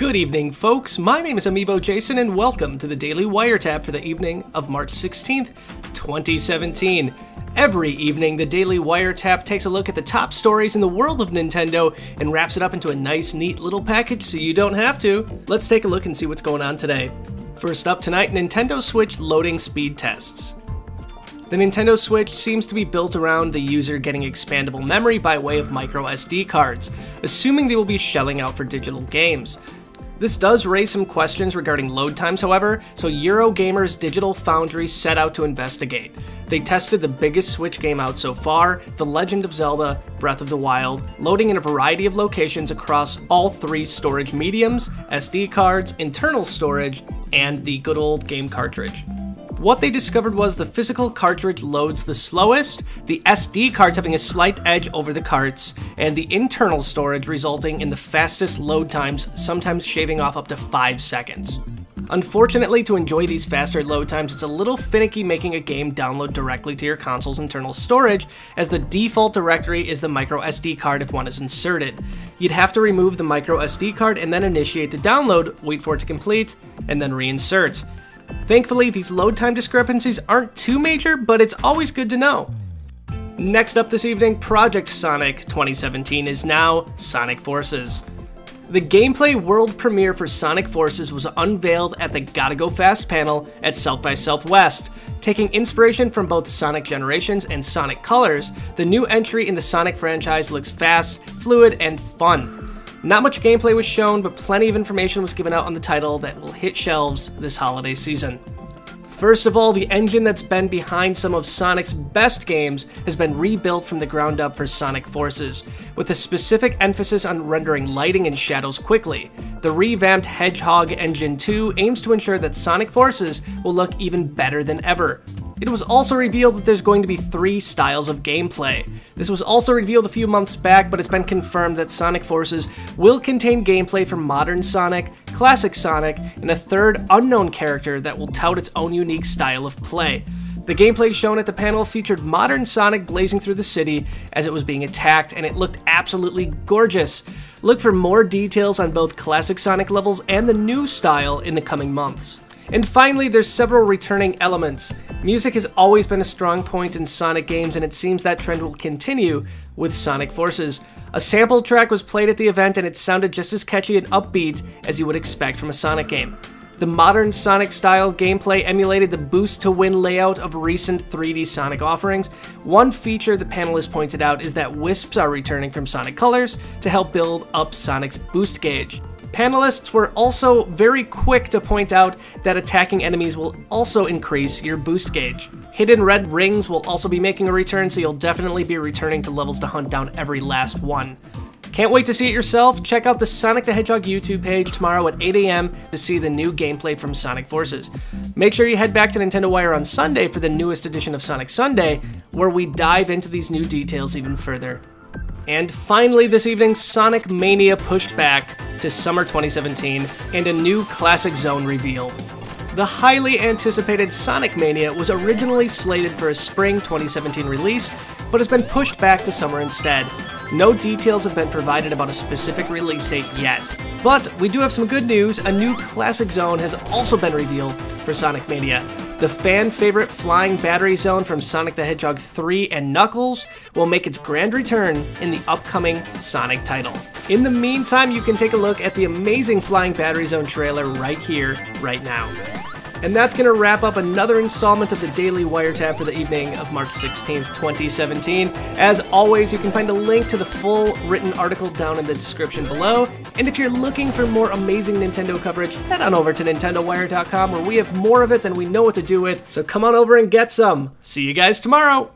Good evening, folks. My name is Amiibo Jason, and welcome to the Daily Wiretap for the evening of March 16th, 2017. Every evening, the Daily Wiretap takes a look at the top stories in the world of Nintendo and wraps it up into a nice, neat little package so you don't have to. Let's take a look and see what's going on today. First up tonight, Nintendo Switch loading speed tests. The Nintendo Switch seems to be built around the user getting expandable memory by way of micro SD cards, assuming they will be shelling out for digital games. This does raise some questions regarding load times, however, so Eurogamer's Digital Foundry set out to investigate. They tested the biggest Switch game out so far, The Legend of Zelda Breath of the Wild, loading in a variety of locations across all three storage mediums SD cards, internal storage, and the good old game cartridge. What they discovered was the physical cartridge loads the slowest, the SD cards having a slight edge over the carts, and the internal storage resulting in the fastest load times, sometimes shaving off up to 5 seconds. Unfortunately, to enjoy these faster load times, it's a little finicky making a game download directly to your console's internal storage, as the default directory is the micro SD card if one is inserted. You'd have to remove the micro SD card and then initiate the download, wait for it to complete, and then reinsert. Thankfully, these load time discrepancies aren't too major, but it's always good to know. Next up this evening, Project Sonic 2017 is now Sonic Forces. The gameplay world premiere for Sonic Forces was unveiled at the Gotta Go Fast panel at South by Southwest. Taking inspiration from both Sonic Generations and Sonic Colors, the new entry in the Sonic franchise looks fast, fluid, and fun. Not much gameplay was shown, but plenty of information was given out on the title that will hit shelves this holiday season. First of all, the engine that's been behind some of Sonic's best games has been rebuilt from the ground up for Sonic Forces, with a specific emphasis on rendering lighting and shadows quickly. The revamped Hedgehog Engine 2 aims to ensure that Sonic Forces will look even better than ever. It was also revealed that there's going to be three styles of gameplay. This was also revealed a few months back, but it's been confirmed that Sonic Forces will contain gameplay from modern Sonic, classic Sonic, and a third unknown character that will tout its own unique style of play. The gameplay shown at the panel featured modern Sonic blazing through the city as it was being attacked, and it looked absolutely gorgeous. Look for more details on both classic Sonic levels and the new style in the coming months. And finally, there's several returning elements. Music has always been a strong point in Sonic games, and it seems that trend will continue with Sonic Forces. A sample track was played at the event, and it sounded just as catchy and upbeat as you would expect from a Sonic game. The modern Sonic style gameplay emulated the boost to win layout of recent 3D Sonic offerings. One feature the panelists pointed out is that wisps are returning from Sonic Colors to help build up Sonic's boost gauge. Panelists were also very quick to point out that attacking enemies will also increase your boost gauge. Hidden red rings will also be making a return, so you'll definitely be returning to levels to hunt down every last one. Can't wait to see it yourself? Check out the Sonic the Hedgehog YouTube page tomorrow at 8 a.m. to see the new gameplay from Sonic Forces. Make sure you head back to Nintendo Wire on Sunday for the newest edition of Sonic Sunday, where we dive into these new details even further. And finally, this evening, Sonic Mania pushed back to summer 2017 and a new Classic Zone reveal. The highly anticipated Sonic Mania was originally slated for a spring 2017 release, but has been pushed back to summer instead. No details have been provided about a specific release date yet. But we do have some good news. A new Classic Zone has also been revealed for Sonic Mania. The fan favorite Flying Battery Zone from Sonic the Hedgehog 3 and Knuckles will make its grand return in the upcoming Sonic title. In the meantime, you can take a look at the amazing Flying Battery Zone trailer right here, right now. And that's going to wrap up another installment of the Daily Wiretap for the evening of March 16th, 2017. As always, you can find a link to the full written article down in the description below. And if you're looking for more amazing Nintendo coverage, head on over to NintendoWire.com where we have more of it than we know what to do with. So come on over and get some. See you guys tomorrow!